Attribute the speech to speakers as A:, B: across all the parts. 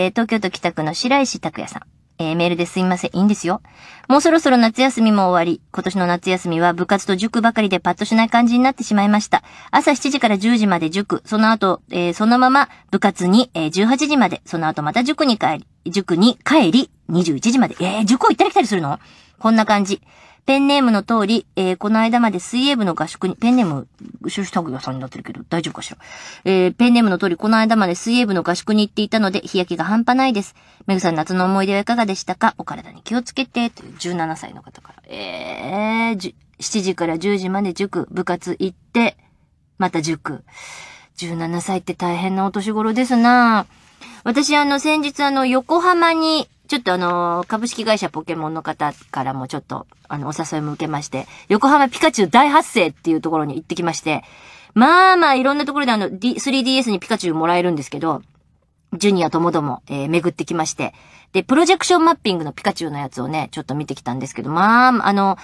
A: えー東京都北区の白石拓也さん。えーメールですいません。いいんですよ。もうそろそろ夏休みも終わり、今年の夏休みは部活と塾ばかりでパッとしない感じになってしまいました。朝7時から10時まで塾、その後、えーそのまま部活に、えー18時まで、その後また塾に帰り、塾に帰り、21時まで。えー、塾行ったり来たりするの？こんな感じ。ペンネームの通り、えーこの間まで水泳部の合宿に、ペンネーム、シュシュタグヤさんになってるけど、大丈夫かしら？えーペンネームの通り、この間まで水泳部の合宿に行っていたので、日焼けが半端ないです。めぐさん、夏の思い出はいかがでしたか？お体に気をつけて、という17歳の方から。えー、7時から10時まで塾、部活行って、また塾。17歳って大変なお年頃ですな私、あの、先日、あの、横浜に、ちょっとあの、株式会社ポケモンの方からもちょっと、あの、お誘いも受けまして、横浜ピカチュウ大発生っていうところに行ってきまして、まあまあ、いろんなところであの、3DS にピカチュウもらえるんですけど、ジュニアともども、えー巡ってきまして。で、プロジェクションマッピングのピカチュウのやつをね、ちょっと見てきたんですけど、まあ、あの、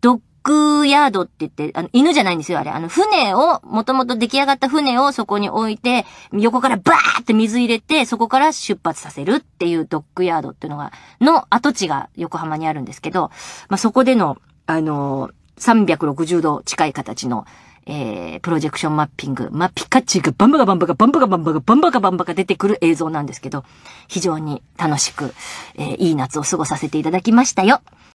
A: どっッグヤードって言って、あの、犬じゃないんですよ、あれ。あの、船を、もともと出来上がった船をそこに置いて、横からバーって水入れて、そこから出発させるっていうドッグヤードっていうのが、の跡地が横浜にあるんですけど、まあ、そこでの、あの360度近い形の、えー、プロジェクションマッピング。まあ、ピカチュウがバンバカバンバカバンバカバンバカバンバカバンバカ出てくる映像なんですけど、非常に楽しく、えーいい夏を過ごさせていただきましたよ。